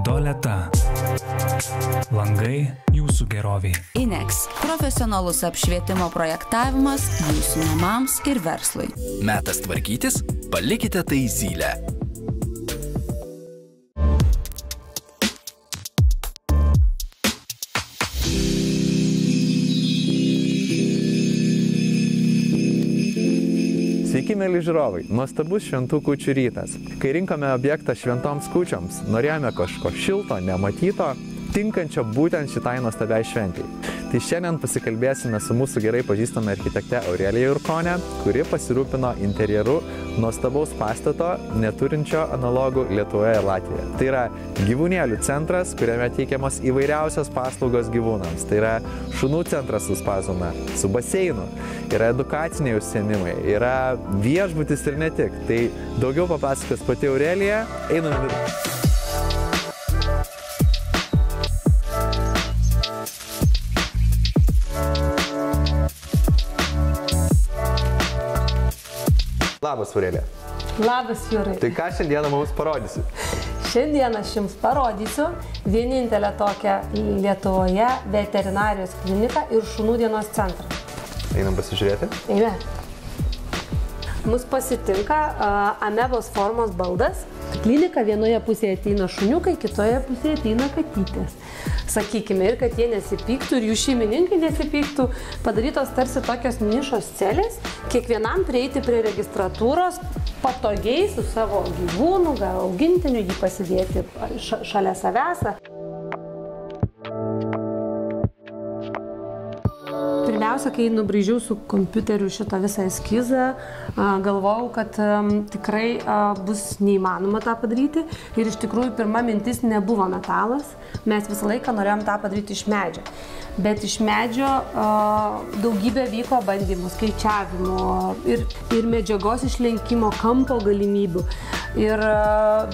Doleta. Langai jūsų geroviai. INEX - profesionalus apšvietimo projektavimas jūsų namams ir verslui. Metas tvarkytis, palikite tai zylę. Mėly žiūrovai, nuostabus šventų kučių rytas. Kai rinkome objektą šventoms kučioms, norėjome kažko šilto, nematyto, tinkančio būtent šitai nuostabiai šventiai. Tai šiandien pasikalbėsime su mūsų gerai pažįstama architekte Aurelija Jurkonė, kuri pasirūpino interjeru nuostabaus pastato, neturinčio analogų Lietuvoje ir Latvijoje. Tai yra gyvūnėlių centras, kuriame teikiamos įvairiausios paslaugos gyvūnams. Tai yra šunų centras su spazona, su baseinu, yra edukaciniai užsiemimai, yra viešbutis ir ne tik. Tai daugiau papasakos pati Aurelija, einame Labas, Aurelija. Labas, Jūrai. Tai ką šiandieną mums parodysi? Šiandien aš Jums parodysiu vienintelę tokią Lietuvoje veterinarijos kliniką ir šunų dienos centrą. Einam pasižiūrėti. Eime. Mus pasitinka uh, amebos formos baldas. Klinika vienoje pusėje ateina šuniukai, kitoje pusėje ateina katytės. Sakykime, ir kad jie nesipyktų ir jų šeimininkai nesipyktų, padarytos tarsi tokios nišos celės, kiekvienam prieiti prie registratūros patogiai su savo gyvūnu, gal augintiniu, jį pasidėti ša šalia savęs. Pirmiausia, kai nubraižiau su kompiuteriu šitą visą eskizą, galvojau, kad tikrai bus neįmanoma tą padaryti. Ir iš tikrųjų pirma mintis nebuvo metalas, mes visą laiką norėjom tą padaryti iš medžio. Bet iš medžio daugybė vyko bandymų, skaičiavimų ir, ir medžiagos išlenkimo kampo galimybių. Ir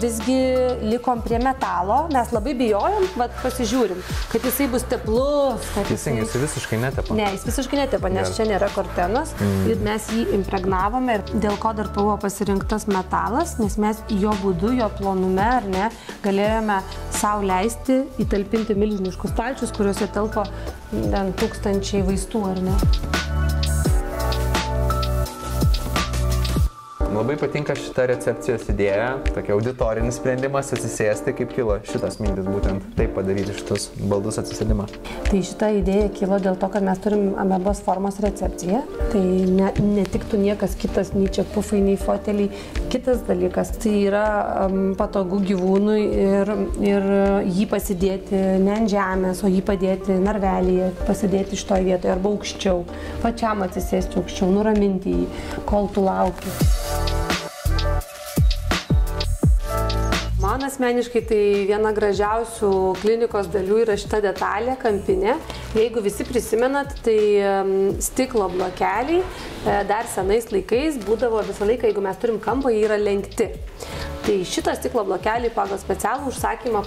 visgi likom prie metalo, mes labai bijojom, bet pasižiūrim, kad jisai bus teplus. Teisingai, jisai visiškai netepa. Ne, jis visiškai netepa, nes čia nėra kortenos mm. ir mes jį impregnavome ir dėl ko dar buvo pasirinktas metalas, nes mes jo būdu, jo plonume ar ne, galėjome savo leisti įtalpinti milžiniškus stalčius, kuriuose telpa bent tūkstančiai vaistų ar ne. Labai patinka šita recepcijos idėja, tokia auditorinis sprendimas atsisėsti, kaip kilo šitas mintis būtent taip padaryti šitus baldus atsisėdimą. Tai šita idėja kilo dėl to, kad mes turim amebos formos recepciją. Tai ne, netiktų niekas kitas, nei čia pufai, nei foteliai. Kitas dalykas, tai yra um, patogu gyvūnui ir, ir jį pasidėti ne ant žemės, o jį padėti narvelėje, pasidėti šitoje vietoje arba aukščiau, pačiam atsisėsti aukščiau, nuraminti jį, kol tu lauki. Asmeniškai tai viena gražiausių klinikos dalių yra šita detalė, kampinė. Jeigu visi prisimenat, tai stiklo blokeliai dar senais laikais būdavo visą laiką, jeigu mes turim kampą, jie yra lenkti. Tai šitą stiklo blokelį pagal specialų užsakymą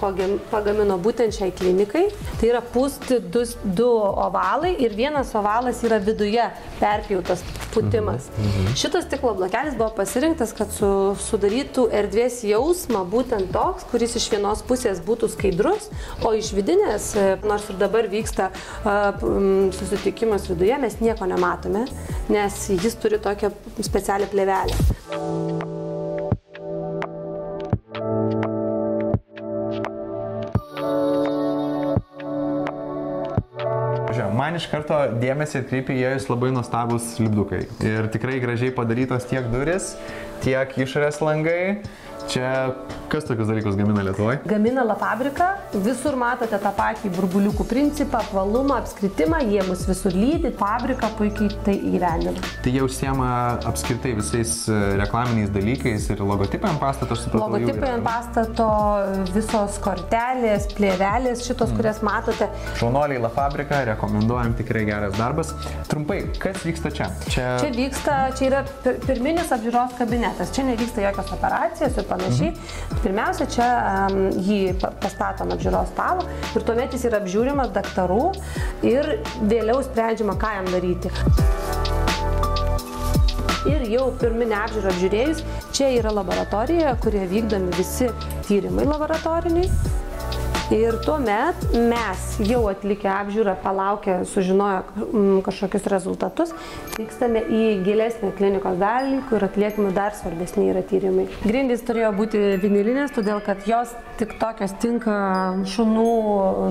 pagamino būtent šiai klinikai. Tai yra pusti du, du ovalai ir vienas ovalas yra viduje perpjautas putimas. Mhm. Šitas stiklo blokelis buvo pasirinktas, kad su, sudarytų erdvės jausmą būtent toks, kuris iš vienos pusės būtų skaidrus, o iš vidinės, nors ir dabar vyksta uh, susitikimas viduje, mes nieko nematome, nes jis turi tokią specialią plevelę. Man iš karto dėmesį atkreipė jūs labai nuostabus lipdukai. Ir tikrai gražiai padarytos tiek duris, tiek išorės langai. Čia kas tokius dalykus gamina Lietuvoje? Gamina La Fabrika, visur matote tą patį burbuliukų principą, apvalumą, apskritimą, jie mus visur lydi, fabrika puikiai tai įgyvendina. Tai jie užsiema apskritai visais reklaminiais dalykais ir logotipai ant pastato, aš suprantu. Logotipai ant pastato, visos kortelės, plėvelės, šitos, mm. kurias matote. Šaunoliai La Fabrika, rekomenduojam tikrai geras darbas. Trumpai, kas vyksta čia? Čia, čia vyksta, čia yra pirminis apžiūros kabinetas, čia nevyksta jokios operacijos ir panašiai. Mhm. Pirmiausia, čia um, jį pastatom apžiūros stalą ir tuomet jis yra apžiūrimas daktarų ir vėliau sprendžiama, ką jam daryti. Ir jau pirminę apžiūrą apžiūrėjus, čia yra laboratorija, kurioje vykdomi visi tyrimai laboratoriniai. Ir tuomet mes jau atlikę apžiūrą, palaukę, sužinoję mm, kažkokius rezultatus, vykstame į gilesnę klinikos dalį, kur atliekami dar svarbesni yra tyrimai. Grindys turėjo būti vinilinės, todėl kad jos tik tokios tinka šunų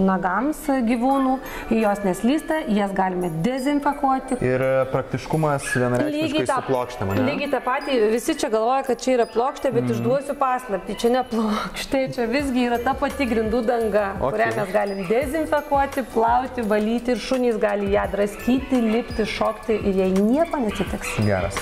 nagams gyvūnų, jos neslysta, jas galime dezinfekuoti. Ir praktiškumas vienareikšmiškai su plokštėm, ne? Lygiai tą patį, visi čia galvoja, kad čia yra plokštė, bet mm. išduosiu paslapti, čia ne plokštė, čia visgi yra ta pati grindų danga, okay. kurią mes galim dezinfekuoti, plauti, valyti ir šunys gali ją draskyti, lipti, šokti ir jai nieko neatsitiks. Geras.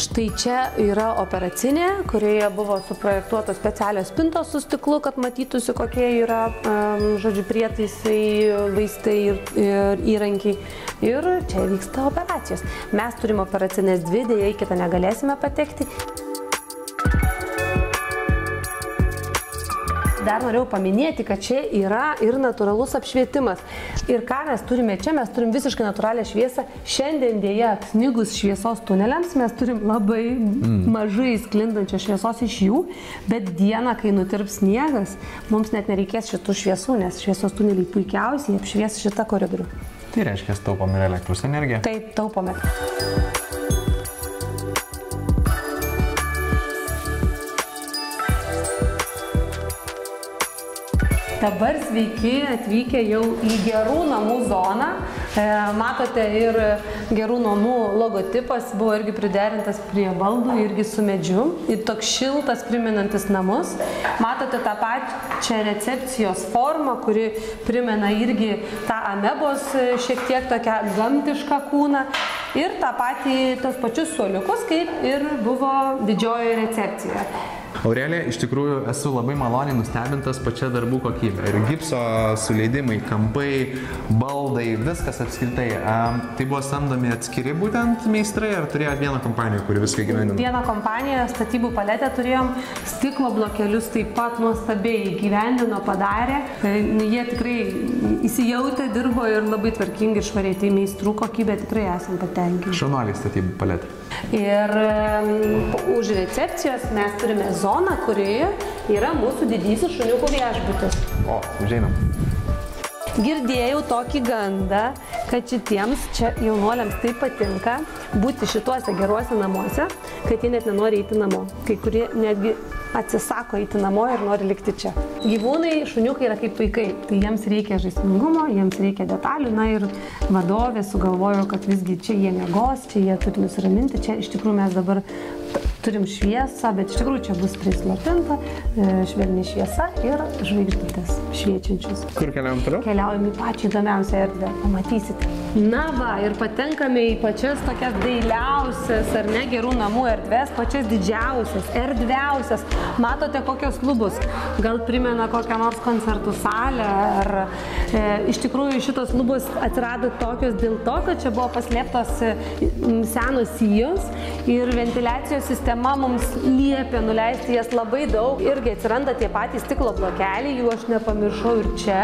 Štai čia yra operacinė, kurioje buvo suprojektuotos specialios spintos su stiklu, kad matytųsi, kokie yra, um, žodžiu, prietaisai, vaistai ir, ir įrankiai. Ir čia vyksta operacijos. Mes turime operacinės dvi, dėja į kitą negalėsime patekti. Dar norėjau paminėti, kad čia yra ir natūralus apšvietimas. Ir ką mes turime čia, mes turim visiškai natūralią šviesą. Šiandien dėja apsnigus šviesos tuneliams mes turim labai mm. mažai sklindančios šviesos iš jų, bet dieną, kai nutirps sniegas, mums net nereikės šitų šviesų, nes šviesos tuneliai puikiausiai apšvies šitą koridorių. Tai reiškia, taupom ir elektros energiją? Taip, taupome. Dabar sveiki atvykę jau į gerų namų zoną. E, matote ir gerų namų logotipas buvo irgi priderintas prie baldų, irgi su medžiu. Ir toks šiltas, priminantis namus. Matote tą pačią recepcijos formą, kuri primena irgi tą amebos e, šiek tiek tokią gamtišką kūną. Ir tą patį, tos pačius suoliukus, kaip ir buvo didžiojoje recepcijoje. Aurelija, iš tikrųjų esu labai maloniai nustebintas pačia darbų kokybė. Ir gipso suleidimai, kampai, baldai, viskas apskritai. Um, tai buvo samdomi atskiri būtent meistrai ar turėjot vieną kompaniją, kuri viską gyvenino? Vieną kompaniją, statybų paletę turėjom, stiklo blokelius taip pat nuostabiai gyvendino, padarė. Tai, jie tikrai įsijautė, dirbo ir labai tvarkingai švariai. Tai meistrų kokybė tikrai esam patenkinti. Šanuoliai statybų paletė. Ir um, už recepcijos mes turime zoną, kurioje yra mūsų didysis šuniukų viešbutis. O, užeinam. Girdėjau tokį gandą, kad šitiems čia jaunuoliams taip patinka būti šituose geruose namuose, kad jie net nenori eiti namo. Kai kurie netgi atsisako eiti namo ir nori likti čia. Gyvūnai, šuniukai yra kaip vaikai, tai jiems reikia žaismingumo, jiems reikia detalių, na ir vadovė sugalvojo, kad visgi čia jie mėgos, čia jie turi nusiraminti, čia iš tikrųjų mes dabar turim šviesą, bet iš tikrųjų čia bus prislopinta, e, švelni šviesa ir žvaigždutės šviečiančios. Kur keliaujam toliau? Keliaujam į pačią įdomiausią erdvę, pamatysite. Na va, ir patenkame į pačias tokias dailiausias, ar ne, gerų namų erdvės, pačias didžiausias, erdviausias. Matote, kokios lubos. Gal primena kokią nors koncertų salę, ar e, iš tikrųjų šitos lubos atsirado tokios dėl to, kad čia buvo paslėptos e, senos sijos ir ventiliacijos sistema mums liepia nuleisti jas labai daug. Irgi atsiranda tie patys stiklo blokeliai, jų aš nepamiršau ir čia,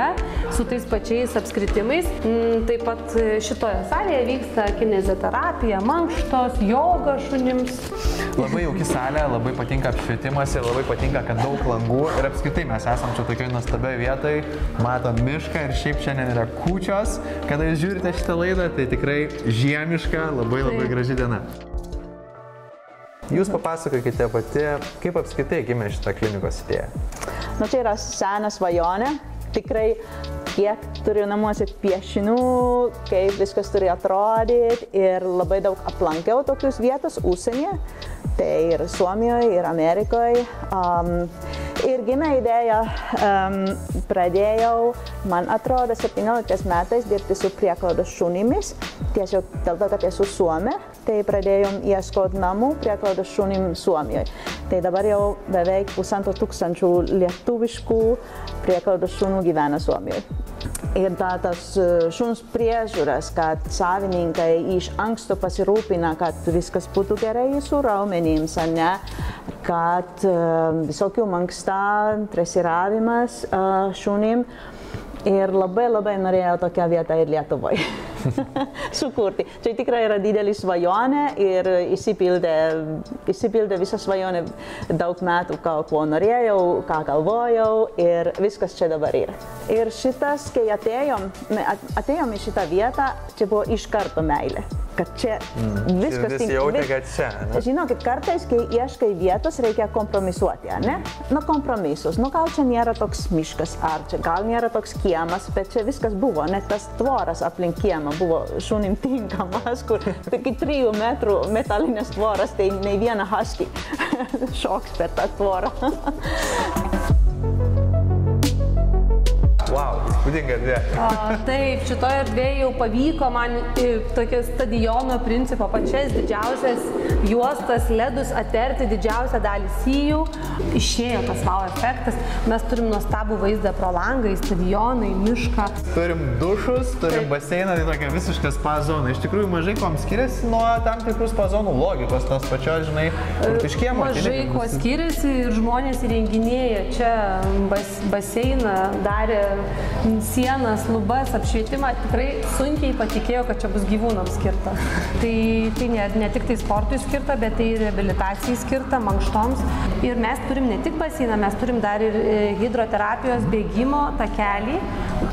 su tais pačiais apskritimais. Mm, taip pat e, šitoje salėje vyksta kineziterapija, mankštos, joga šunims. Labai jauki salė, labai patinka apšvietimas ir labai patinka, kad daug langų ir apskritai mes esam čia tokioje nuostabioje vietoje, matom mišką ir šiaip šiandien yra kūčios. Kada jūs žiūrite šitą laidą, tai tikrai žiemiška, labai labai graži diena. Jūs papasakokite pati, kaip apskritai gimė šitą klinikos idėją. Nu, čia yra senas svajonė. Tikrai kiek turiu namuose piešinių, kaip viskas turi atrodyti ir labai daug aplankiau tokius vietas užsienyje, tai ir Suomijoje, ir Amerikoje. Um, ir gimė idėja, um, pradėjau, man atrodo, 17 metais dirbti su prieklaudos šunimis, tiesiog dėl to, kad esu Suomė, tai pradėjom ieškoti namų prieklaudos šunim Suomijoje. Tai dabar jau beveik pusantro tūkstančių lietuviškų prieklaudos šunų gyvena Suomijoje. Ir ta, tas šuns priežiūras, kad savininkai iš anksto pasirūpina, kad viskas būtų gerai su raumenims, ne? kad visokių manksta, tresiravimas šunim. Ir labai labai norėjau tokią vietą ir Lietuvoje. sukurti. Čia tikrai yra didelė svajonė ir įsipildė, įsipildė visą svajonę daug metų, ką, ko norėjau, ką galvojau ir viskas čia dabar yra. Ir šitas, kai atėjom, atėjom į šitą vietą, čia buvo iš karto meilė kad čia mm. viskas vis jautė, vis... kad čia. Ne? Žinokit, kartais, kai ieškai vietos, reikia kompromisuoti, ne? Nu, kompromisus. Nu, gal čia nėra toks miškas, ar čia gal nėra toks kiemas, bet čia viskas buvo, net tas tvoras aplink kiemą buvo šunim tinkamas, kur tik trijų metrų metalinės tvoras, tai ne viena husky šoks per tą tvorą. Wow, įspūdinga erdvė. Taip, šitoje erdvėje jau pavyko man tokia stadiono principo pačias didžiausias juostas, ledus aterti didžiausią dalį sijų. Išėjo tas wow efektas. Mes turim nuostabų vaizdą pro langą į stadioną, į mišką. Turim dušus, turim Taip. baseiną, tai tokia visiška spa zona. Iš tikrųjų mažai kom skiriasi nuo tam tikrų spa zonų logikos, tos pačios, žinai, iš kiemo. Mažai kuo skiriasi ir žmonės įrenginėja čia bas, baseiną, darė sienas, lubas, apšvietimą, tikrai sunkiai patikėjo, kad čia bus gyvūnams skirta. Tai, tai ne, ne tik tai sportui skirta, bet tai ir rehabilitacijai skirta, mankštoms. Ir mes turim ne tik baseiną, mes turim dar ir e, hidroterapijos bėgimo takelį.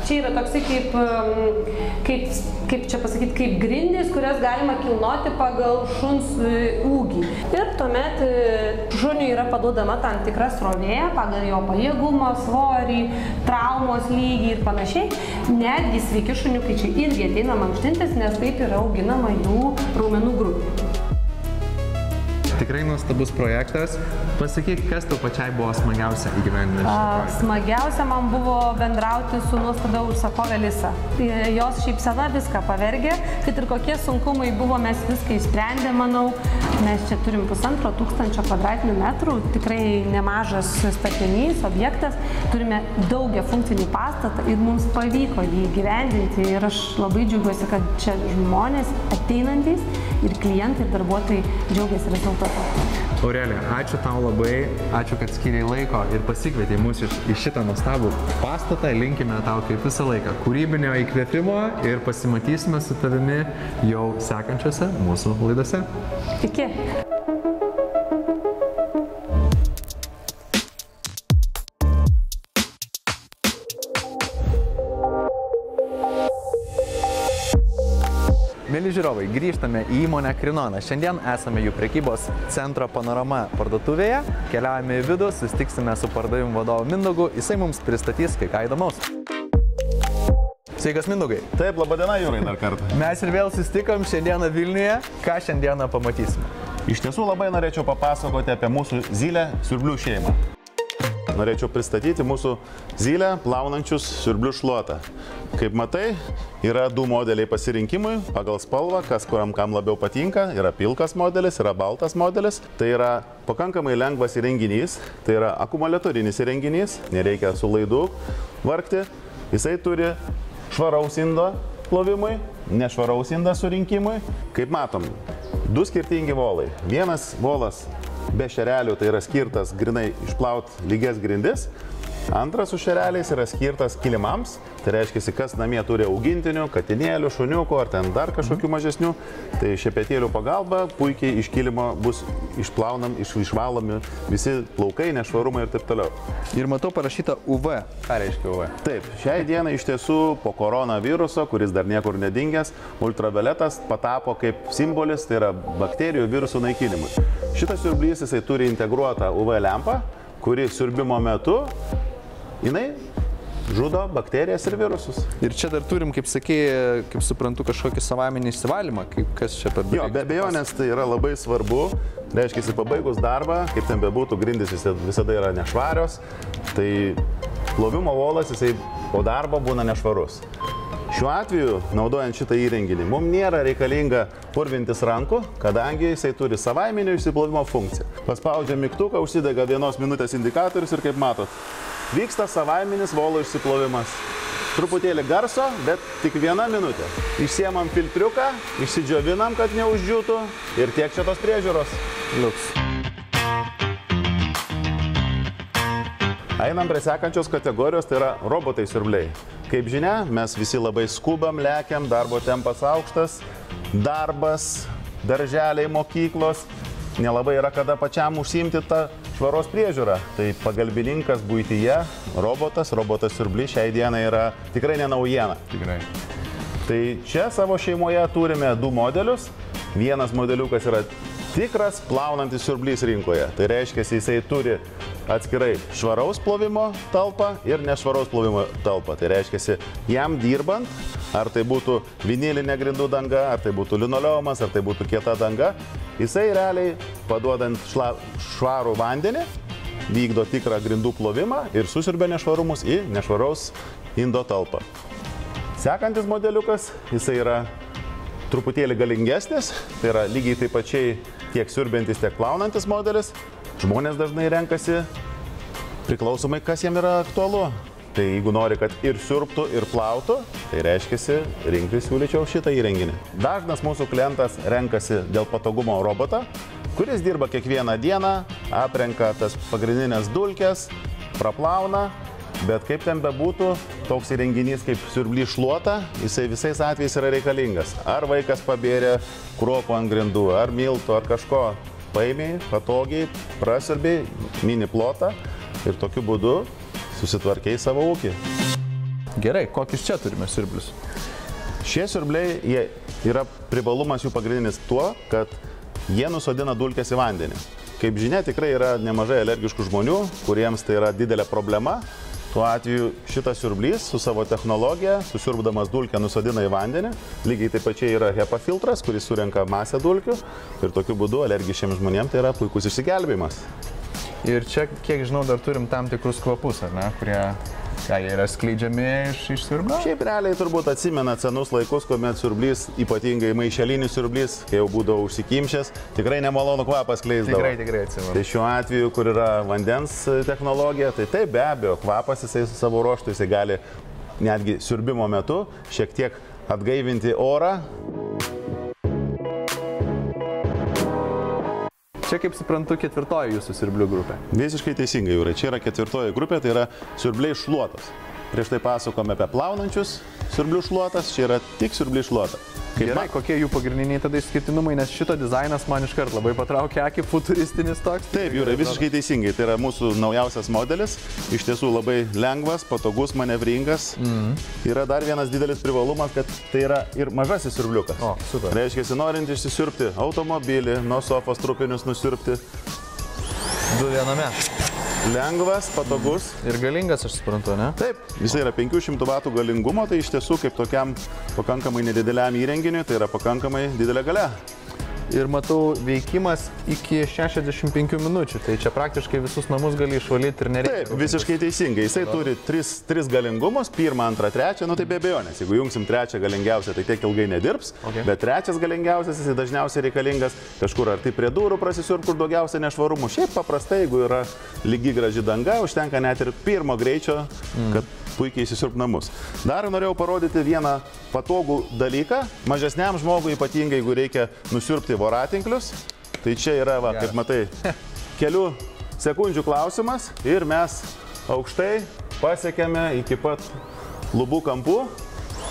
Čia yra toksai kaip, kaip, kaip čia pasakyti, kaip grindys, kurias galima kilnoti pagal šuns e, ūgį. Ir tuomet e, šuniui yra paduodama tam tikra srovė pagal jo pajėgumą, svorį, traumos lygį ir panašiai. Netgi sveiki šuniukai čia irgi ateina mankštintis, nes taip yra auginama jų raumenų grupė. Tikrai nuostabus projektas. Pasakyk, kas tau pačiai buvo smagiausia įgyvendinant? Smagiausia man buvo bendrauti su nuostabia užsakovė Lisa. Jos šypsena viską pavergė, kad ir kokie sunkumai buvo, mes viską išsprendė, manau. Mes čia turim pusantro tūkstančio kvadratinių metrų, tikrai nemažas statinys, objektas. Turime daugia funkcinį pastatą ir mums pavyko jį gyvendinti. Ir aš labai džiaugiuosi, kad čia žmonės ateinantys ir klientai ir darbuotojai džiaugiasi rezultatu. Aurelija, ačiū tau labai, ačiū, kad skiriai laiko ir pasikvietei mus į šitą nuostabų pastatą. Linkime tau kaip visą laiką kūrybinio įkvėpimo ir pasimatysime su tavimi jau sekančiose mūsų laidose. Iki. Žiūrovai, grįžtame į įmonę Krinoną. Šiandien esame jų prekybos centro panorama parduotuvėje. Keliaujame į vidų, susitiksime su pardavimų vadovu Mindogu. Jisai mums pristatys kai ką įdomaus. Sveikas Mindugai. Taip, laba diena, Jūrai, dar kartą. Mes ir vėl susitikom šiandieną Vilniuje. Ką šiandieną pamatysime? Iš tiesų labai norėčiau papasakoti apie mūsų zylę siurblių šeimą norėčiau pristatyti mūsų zylę plaunančius siurblių šluotą. Kaip matai, yra du modeliai pasirinkimui pagal spalvą, kas kuriam kam labiau patinka. Yra pilkas modelis, yra baltas modelis. Tai yra pakankamai lengvas įrenginys, tai yra akumuliatorinis įrenginys, nereikia su laidu vargti. Jisai turi švaraus indo plovimui, nešvaraus indą surinkimui. Kaip matom, du skirtingi volai. Vienas volas be šerelių, tai yra skirtas grinai išplauti lygias grindis. Antras su šereliais yra skirtas kilimams, tai reiškia, kas namie turi augintinių, katinėlių, šuniukų ar ten dar kažkokių mažesnių, tai šepetėlių pagalba puikiai iš kilimo bus išplaunam, iš, išvalomi visi plaukai, nešvarumai ir taip toliau. Ir matau parašyta UV. Ką reiškia UV? Taip, šiai dienai iš tiesų po koronaviruso, kuris dar niekur nedingęs, ultravioletas patapo kaip simbolis, tai yra bakterijų virusų naikinimui. Šitas siurblys jisai turi integruotą UV lempą, kuri siurbimo metu jinai žudo bakterijas ir virusus. Ir čia dar turim, kaip sakė, kaip suprantu, kažkokį savaminį įsivalymą, kaip, kas čia per dalykas. Jo, be abejo, nes tai yra labai svarbu. Reiškia, pabaigus darbą, kaip ten bebūtų, grindys visada yra nešvarios, tai plovimo volas jisai po darbo būna nešvarus. Šiuo atveju, naudojant šitą įrenginį, mums nėra reikalinga purvintis rankų, kadangi jisai turi savaiminio išsiplovimo funkciją. Paspaudžia mygtuką, užsidega vienos minutės indikatorius ir kaip matot, vyksta savaiminis volo išsiplovimas. Truputėlį garso, bet tik viena minutė. Išsiemam filtriuką, išsidžiovinam, kad neuždžiūtų ir tiek čia tos priežiūros. Liuks. Einam prie sekančios kategorijos, tai yra robotai siurbliai. Kaip žinia, mes visi labai skubam, lekiam, darbo tempas aukštas, darbas, darželiai, mokyklos, nelabai yra kada pačiam užsimti tą švaros priežiūrą. Tai pagalbininkas būtyje, robotas, robotas siurblys šiai dienai yra tikrai ne naujiena. Tikrai. Tai čia savo šeimoje turime du modelius. Vienas modeliukas yra tikras plaunantis siurblys rinkoje. Tai reiškia, jisai turi atskirai švaraus plovimo talpą ir nešvaraus plovimo talpą. Tai reiškia, jam dirbant, ar tai būtų vinilinė grindų danga, ar tai būtų linoleumas, ar tai būtų kieta danga, jisai realiai paduodant šla, švarų vandenį vykdo tikrą grindų plovimą ir susirbė nešvarumus į nešvaraus indo talpą. Sekantis modeliukas, jisai yra truputėlį galingesnis, tai yra lygiai taip pačiai tiek siurbintis, tiek plaunantis modelis. Žmonės dažnai renkasi priklausomai, kas jiem yra aktualu. Tai jeigu nori, kad ir siurbtų, ir plautų, tai reiškia, rinktis siūlyčiau šitą įrenginį. Dažnas mūsų klientas renkasi dėl patogumo robotą, kuris dirba kiekvieną dieną, aprenka tas pagrindinės dulkes, praplauna, bet kaip ten bebūtų, toks įrenginys kaip siurblys šluota, jisai visais atvejais yra reikalingas. Ar vaikas pabėrė kruopų ant grindų, ar miltų, ar kažko, paimiai, patogiai, prasiurbiai, mini plotą ir tokiu būdu susitvarkiai savo ūkį. Gerai, kokius čia turime siurblius? Šie siurbliai, jie yra privalumas jų pagrindinis tuo, kad jie nusodina dulkes į vandenį. Kaip žinia, tikrai yra nemažai alergiškų žmonių, kuriems tai yra didelė problema. Tuo atveju šitas siurblys su savo technologija, susiurbdamas dulkę, nusodina į vandenį. Lygiai taip pačiai yra HEPA filtras, kuris surenka masę dulkių ir tokiu būdu alergiškiams žmonėms tai yra puikus išsigelbėjimas. Ir čia, kiek žinau, dar turim tam tikrus kvapus, ar ne, kurie, ką jie yra skleidžiami iš, iš siurblio? Šiaip realiai turbūt atsimena senus laikus, kuomet siurblys, ypatingai maišelinis siurblys, kai jau būdavo užsikimšęs, tikrai nemalonu kvapą skleisdavo. Tikrai, tikrai atsimenu. Tai šiuo atveju, kur yra vandens technologija, tai taip be abejo, kvapas jisai su savo ruoštų, jisai gali netgi siurbimo metu šiek tiek atgaivinti orą. Čia, kaip suprantu, ketvirtoji jūsų siurblių grupė. Visiškai teisingai, Jūrai. Čia yra ketvirtoji grupė, tai yra siurbliai šluotas. Prieš tai pasakome apie plaunančius siurblių šluotas, čia yra tik siurbliai šluota. Kaip Gerai, kokie jų pagrindiniai tada išskirtinumai, nes šito dizainas man iškart labai patraukė akį, futuristinis toks. Taip, Jūrai, visiškai teisingai. Tai yra mūsų naujausias modelis. Iš tiesų labai lengvas, patogus, manevringas. Mm. Yra dar vienas didelis privalumas, kad tai yra ir mažasis siurbliukas. O, super. Reiškia, norint išsisiurbti automobilį, nuo sofos trupinius nusirpti. Du viename. Lengvas, patogus. Ir galingas, aš suprantu, ne? Taip, jis yra 500 W galingumo, tai iš tiesų kaip tokiam pakankamai nedideliam įrenginiui, tai yra pakankamai didelė gale. Ir matau veikimas iki 65 minučių, tai čia praktiškai visus namus gali išvalyti ir nereikia. Taip, visiškai teisingai. Jisai turi tris, tris galingumus, pirmą, antrą, trečią, nu tai be abejonės. Jeigu jungsim trečią galingiausią, tai tiek ilgai nedirbs, Okay. bet trečias galingiausias, jisai dažniausiai reikalingas kažkur arti prie durų prasisiur, kur daugiausia nešvarumų. Šiaip paprastai, jeigu yra lygi graži danga, užtenka net ir pirmo greičio, kad puikiai įsisiurp namus. Dar norėjau parodyti vieną patogų dalyką, mažesniam žmogui ypatingai, jeigu reikia nusiurpti voratinklius. Tai čia yra, va, kaip matai, kelių sekundžių klausimas ir mes aukštai pasiekėme iki pat lubų kampų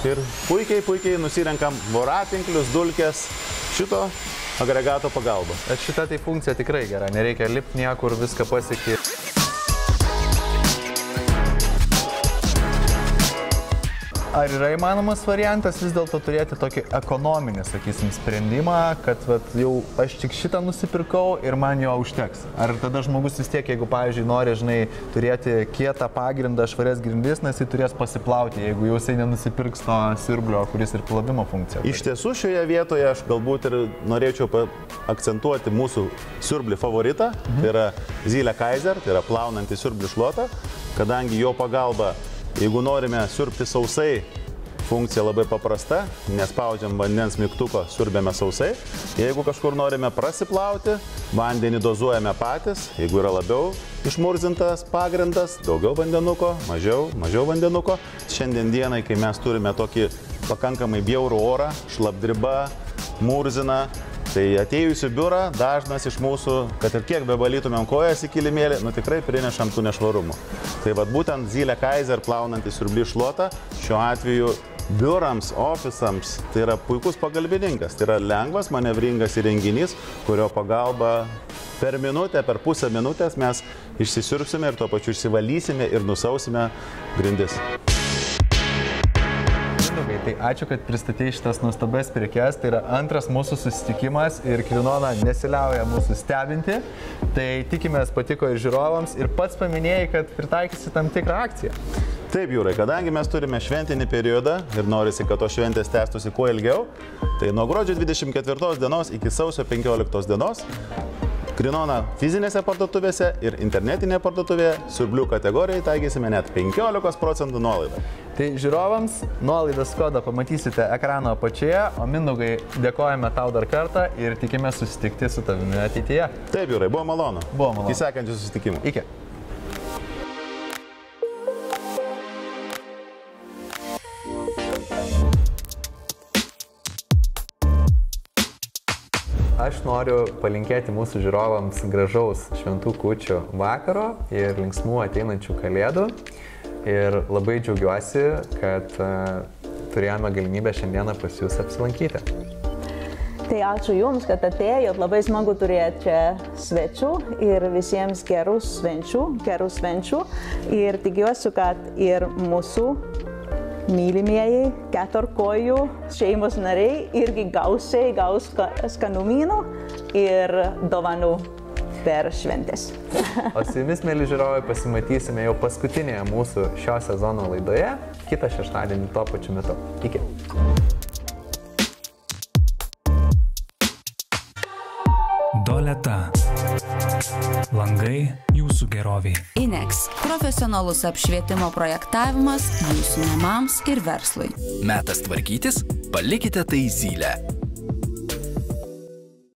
ir puikiai, puikiai nusirenkam voratinklius, dulkes šito agregato pagalba. Šita tai funkcija tikrai gera, nereikia lipti niekur, viską pasiekti. Ar yra įmanomas variantas vis dėlto turėti tokį ekonominį, sakysim, sprendimą, kad vat, jau aš tik šitą nusipirkau ir man jo užteks? Ar tada žmogus vis tiek, jeigu, pavyzdžiui, nori, žinai, turėti kietą pagrindą, švarias grindis, nes jis turės pasiplauti, jeigu jau jisai nenusipirks to sirblio, kuris ir plovimo funkcija. Iš tiesų šioje vietoje aš galbūt ir norėčiau akcentuoti mūsų siurblį favoritą, mhm. tai yra Zylė Kaiser, tai yra plaunanti siurblį šluota, kadangi jo pagalba, jeigu norime siurbti sausai, funkcija labai paprasta, nespaudžiam vandens mygtuko, siurbėme sausai. Jeigu kažkur norime prasiplauti, vandenį dozuojame patys, jeigu yra labiau išmurzintas pagrindas, daugiau vandenuko, mažiau, mažiau vandenuko. Šiandien dienai, kai mes turime tokį pakankamai bjaurų orą, šlapdriba, murzina, Tai atėjus į biurą, dažnas iš mūsų, kad ir kiek bevalytumėm kojas į kilimėlį, nu tikrai prinešam tų nešvarumų. Tai vad būtent Zylė Kaiser plaunantis siurblį šluotą, šiuo atveju biurams, ofisams tai yra puikus pagalbininkas. Tai yra lengvas, manevringas įrenginys, kurio pagalba per minutę, per pusę minutės mes išsisiurbsime ir tuo pačiu išsivalysime ir nusausime grindis. Tai ačiū, kad pristatėjai šitas nuostabes prekes. Tai yra antras mūsų susitikimas ir Kvinona nesiliauja mūsų stebinti. Tai tikimės patiko ir žiūrovams ir pats paminėjai, kad pritaikysi tam tikrą akciją. Taip, Jūrai, kadangi mes turime šventinį periodą ir norisi, kad tos šventės tęstųsi kuo ilgiau, tai nuo gruodžio 24 dienos iki sausio 15 dienos Krinona fizinėse parduotuvėse ir internetinėje parduotuvėje siurblių kategorijai taikysime net 15 procentų nuolaidą. Tai žiūrovams nuolaidas kodą pamatysite ekrano apačioje, o Mindaugai dėkojame tau dar kartą ir tikime susitikti su tavimi ateityje. Taip, Jūrai, buvo malonu. Buvo malonu. Į sekančių susitikimų. Iki. Noriu palinkėti mūsų žiūrovams gražaus šventų kučių vakaro ir linksmų ateinančių kalėdų. Ir labai džiaugiuosi, kad uh, turėjome galimybę šiandieną pas Jūs apsilankyti. Tai ačiū Jums, kad atėjot. Labai smagu turėti čia svečių ir visiems gerų švenčių, gerų švenčių. Ir tikiuosi, kad ir mūsų mylimieji keturkojų šeimos nariai irgi gausiai gaus ska- skanumynų ir dovanų per šventės. O su jumis, mėly žiūrovai, pasimatysime jau paskutinėje mūsų šio sezono laidoje, kitą šeštadienį tuo pačiu metu. Iki. Doleta. Langai jūsų geroviai. INEX - profesionalus apšvietimo projektavimas jūsų namams ir verslui. Metas tvarkytis, palikite tai zylę.